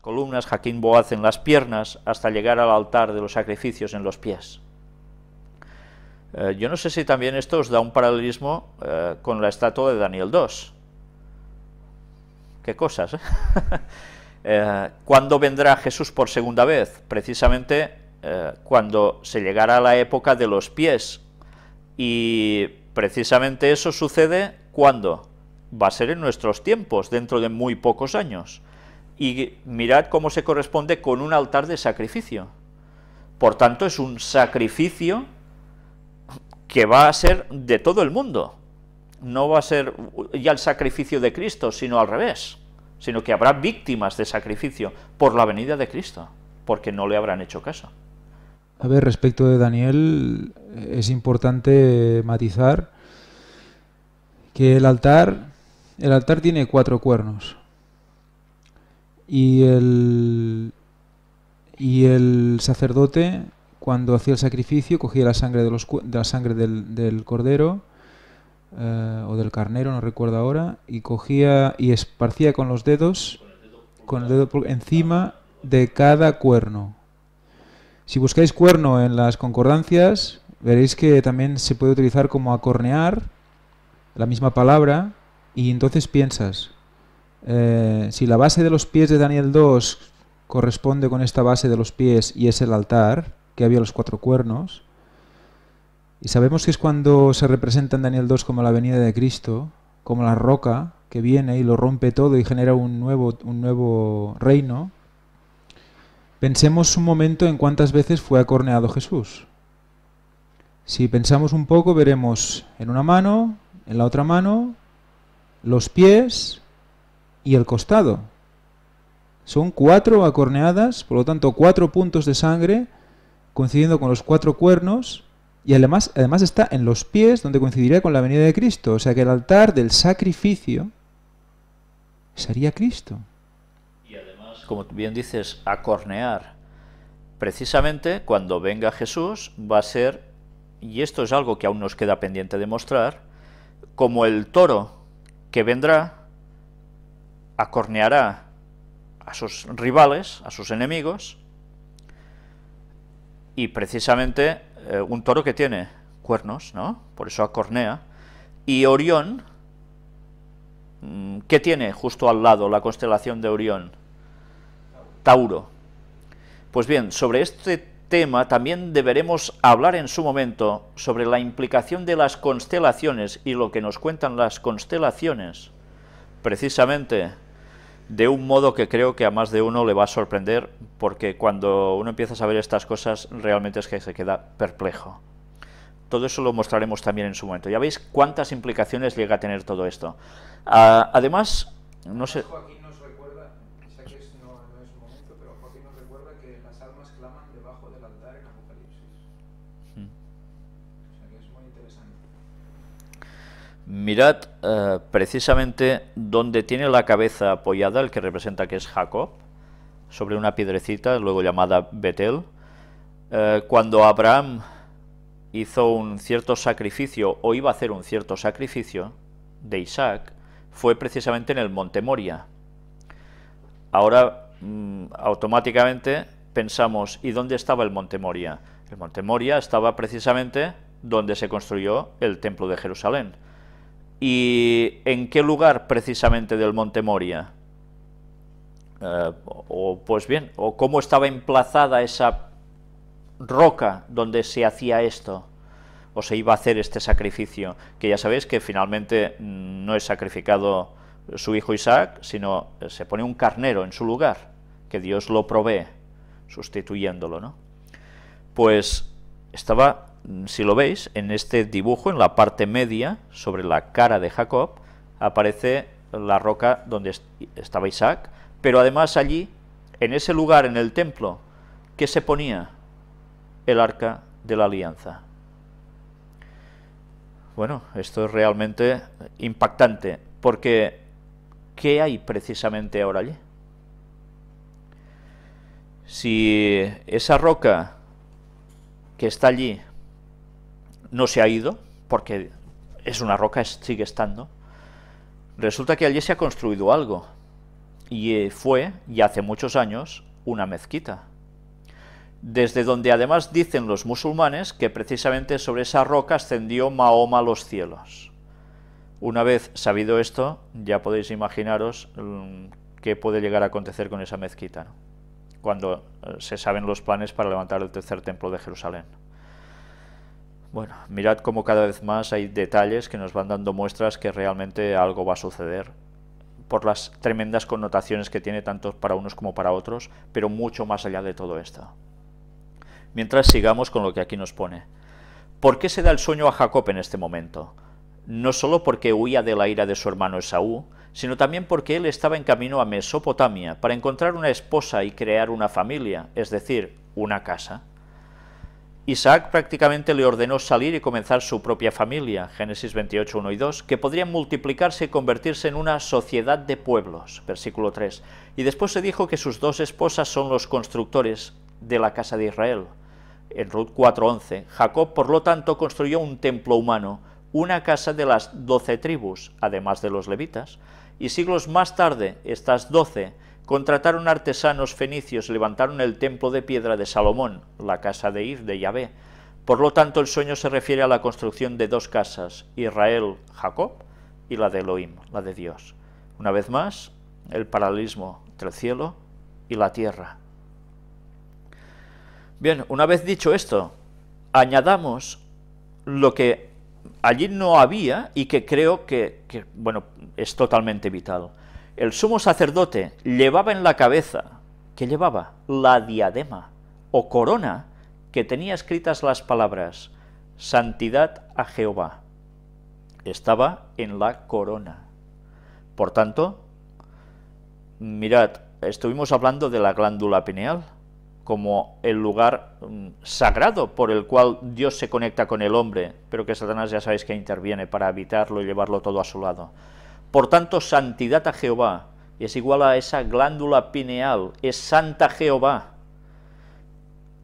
columnas, Jaquín Boaz en las piernas, hasta llegar al altar de los sacrificios en los pies. Eh, yo no sé si también esto os da un paralelismo eh, con la estatua de Daniel II. Qué cosas, ¿eh? ¿Cuándo vendrá Jesús por segunda vez? Precisamente cuando se llegará a la época de los pies. Y precisamente eso sucede cuando va a ser en nuestros tiempos, dentro de muy pocos años y mirad cómo se corresponde con un altar de sacrificio. Por tanto, es un sacrificio que va a ser de todo el mundo. No va a ser ya el sacrificio de Cristo, sino al revés, sino que habrá víctimas de sacrificio por la venida de Cristo, porque no le habrán hecho caso. A ver, respecto de Daniel, es importante matizar que el altar, el altar tiene cuatro cuernos. Y el, y el sacerdote, cuando hacía el sacrificio, cogía la sangre, de, los, de la sangre del, del cordero eh, o del carnero, no recuerdo ahora, y cogía y esparcía con los dedos, con el dedo encima de cada cuerno. Si buscáis cuerno en las concordancias, veréis que también se puede utilizar como acornear, la misma palabra, y entonces piensas, eh, si la base de los pies de Daniel 2 corresponde con esta base de los pies y es el altar, que había los cuatro cuernos, y sabemos que es cuando se representa en Daniel 2 como la venida de Cristo, como la roca que viene y lo rompe todo y genera un nuevo, un nuevo reino, pensemos un momento en cuántas veces fue acorneado Jesús. Si pensamos un poco, veremos en una mano, en la otra mano, los pies y el costado. Son cuatro acorneadas, por lo tanto cuatro puntos de sangre coincidiendo con los cuatro cuernos y además, además está en los pies donde coincidiría con la venida de Cristo. O sea que el altar del sacrificio sería Cristo. Y además, como bien dices, acornear. Precisamente cuando venga Jesús va a ser, y esto es algo que aún nos queda pendiente de mostrar, como el toro que vendrá acorneará a sus rivales, a sus enemigos, y precisamente eh, un toro que tiene cuernos, ¿no? Por eso acornea, y Orión, mm, ¿qué tiene justo al lado la constelación de Orión? Tauro. Pues bien, sobre este tema también deberemos hablar en su momento sobre la implicación de las constelaciones y lo que nos cuentan las constelaciones, precisamente de un modo que creo que a más de uno le va a sorprender, porque cuando uno empieza a saber estas cosas, realmente es que se queda perplejo. Todo eso lo mostraremos también en su momento. Ya veis cuántas implicaciones llega a tener todo esto. Ah, además, no sé... Mirad eh, precisamente donde tiene la cabeza apoyada, el que representa que es Jacob, sobre una piedrecita, luego llamada Betel. Eh, cuando Abraham hizo un cierto sacrificio, o iba a hacer un cierto sacrificio de Isaac, fue precisamente en el monte Moria. Ahora, mm, automáticamente pensamos, ¿y dónde estaba el monte Moria? El monte Moria estaba precisamente donde se construyó el templo de Jerusalén. ¿Y en qué lugar precisamente del Monte Moria? Eh, o pues bien, o cómo estaba emplazada esa roca donde se hacía esto, o se iba a hacer este sacrificio, que ya sabéis que finalmente no es sacrificado su hijo Isaac, sino se pone un carnero en su lugar, que Dios lo provee, sustituyéndolo, ¿no? Pues estaba Mm, si lo veis, en este dibujo, en la parte media, sobre la cara de Jacob, aparece la roca donde estaba Isaac, pero además allí, en ese lugar, en el templo, ¿qué se ponía? El arca de la alianza. Bueno, esto es realmente impactante, porque ¿qué hay precisamente ahora allí? Si esa roca que está allí no se ha ido, porque es una roca, sigue estando. Resulta que allí se ha construido algo. y eh, fue, y hace muchos años, una mezquita. Desde donde además dicen los musulmanes que precisamente sobre esa roca ascendió Mahoma a los cielos. Una vez sabido esto, ya podéis imaginaros mm, qué puede llegar a acontecer con esa mezquita, cuando eh, se saben los planes para levantar el tercer templo de Jerusalén. Bueno, mirad cómo cada vez más hay detalles que nos van dando muestras que realmente algo va a suceder por las tremendas connotaciones que tiene tanto para unos como para otros, pero mucho más allá de todo esto. Mientras sigamos con lo que aquí nos pone. ¿Por qué se da el sueño a Jacob en este momento? No solo porque huía de la ira de su hermano Esaú, sino también porque él estaba en camino a Mesopotamia para encontrar una esposa y crear una familia, es decir, una casa. Isaac prácticamente le ordenó salir y comenzar su propia familia, Génesis 28, 1 y 2, que podrían multiplicarse y convertirse en una sociedad de pueblos, versículo 3. Y después se dijo que sus dos esposas son los constructores de la casa de Israel. En Ruth 4.11, Jacob por lo tanto construyó un templo humano, una casa de las doce tribus, además de los levitas, y siglos más tarde estas doce contrataron artesanos fenicios, levantaron el templo de piedra de Salomón, la casa de Ir de Yahvé. Por lo tanto, el sueño se refiere a la construcción de dos casas, Israel, Jacob, y la de Elohim, la de Dios. Una vez más, el paralelismo entre el cielo y la tierra. Bien, una vez dicho esto, añadamos lo que allí no había y que creo que, que bueno, es totalmente vital el sumo sacerdote llevaba en la cabeza, ¿qué llevaba? La diadema o corona que tenía escritas las palabras, santidad a Jehová. Estaba en la corona. Por tanto, mirad, estuvimos hablando de la glándula pineal como el lugar mm, sagrado por el cual Dios se conecta con el hombre, pero que Satanás ya sabéis que interviene para evitarlo y llevarlo todo a su lado. Por tanto, santidad a Jehová es igual a esa glándula pineal, es santa Jehová.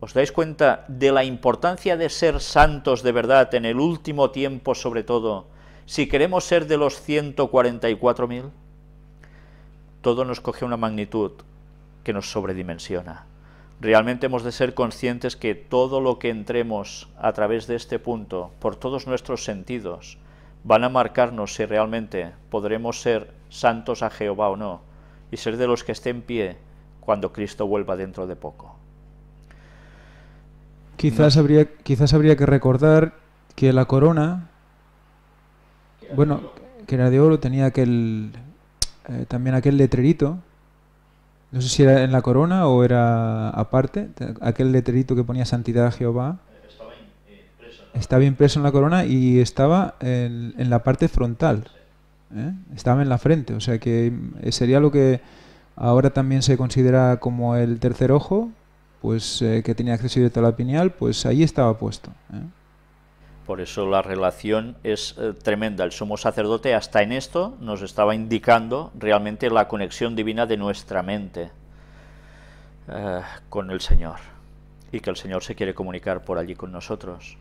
¿Os dais cuenta de la importancia de ser santos de verdad en el último tiempo sobre todo, si queremos ser de los 144.000? Todo nos coge una magnitud que nos sobredimensiona. Realmente hemos de ser conscientes que todo lo que entremos a través de este punto, por todos nuestros sentidos, van a marcarnos si realmente podremos ser santos a Jehová o no, y ser de los que estén en pie cuando Cristo vuelva dentro de poco. Quizás, habría, quizás habría que recordar que la corona, bueno, que era de oro, tenía aquel, eh, también aquel letrerito, no sé si era en la corona o era aparte, aquel letrerito que ponía Santidad a Jehová estaba impreso en la corona y estaba en, la parte frontal. ¿eh? Estaba en la frente. O sea que eh, sería lo que ahora también se considera como el tercer ojo, pues eh, que tenía acceso directo a la pineal, pues ahí estaba puesto. Por eso la relación es tremenda. El sumo sacerdote hasta en esto nos estaba indicando realmente la conexión divina de nuestra mente con el Señor y que el Señor se quiere comunicar por allí con nosotros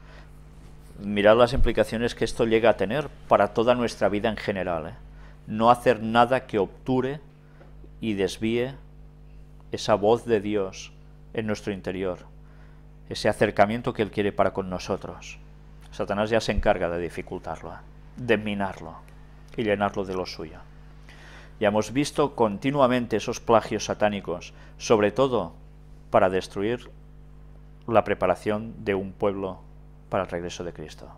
mirad las implicaciones que esto llega a tener para toda nuestra vida en general. ¿eh? No hacer nada que obture y desvíe esa voz de Dios en nuestro interior, ese acercamiento que Él quiere para con nosotros. Satanás ya se encarga de dificultarlo, ¿eh? de minarlo y llenarlo de lo suyo. Ya hemos visto continuamente esos plagios satánicos, sobre todo para destruir la preparación de un pueblo para el regreso de Cristo.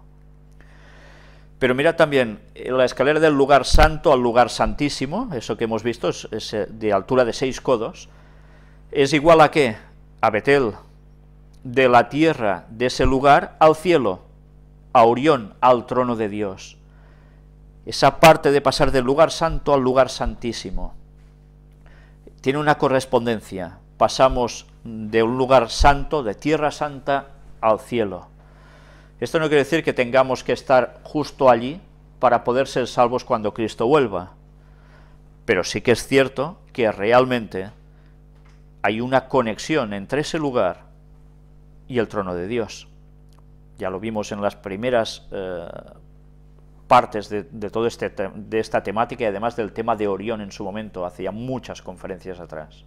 Pero mira también, la escalera del lugar santo al lugar santísimo, eso que hemos visto es, eh, de altura de seis codos, es igual a qué? A Betel, de la tierra de ese lugar al cielo, a Orión, al trono de Dios. Esa parte de pasar del lugar santo al lugar santísimo. Tiene una correspondencia. Pasamos de un lugar santo, de tierra santa, al cielo. Esto no quiere decir que tengamos que estar justo allí para poder ser salvos cuando Cristo vuelva. Pero sí que es cierto que realmente hay una conexión entre ese lugar y el trono de Dios. Ya lo vimos en las primeras eh, partes de, todo este, de esta temática y además del tema de Orión en su momento, hacía muchas conferencias atrás.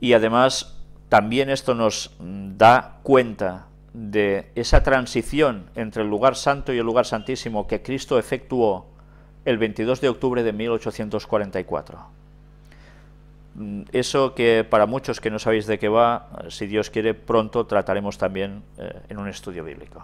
Y además también esto nos da cuenta de esa transición entre el lugar santo y el lugar santísimo que Cristo efectuó el 22 de octubre de 1844. Mm, eso que para muchos que no sabéis de qué va, si Dios quiere, pronto trataremos también eh, en un estudio bíblico.